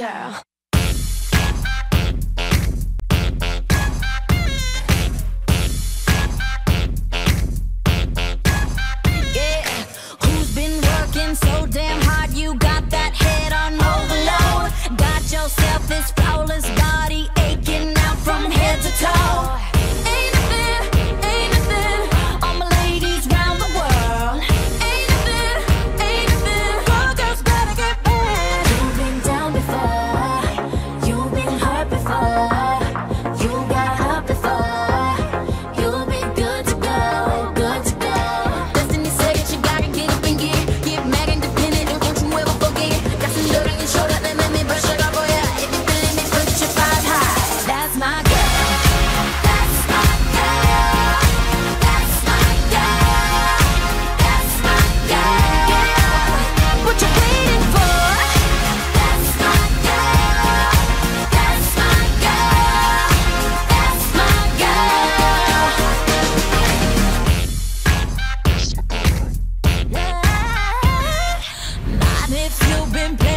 girl. you've been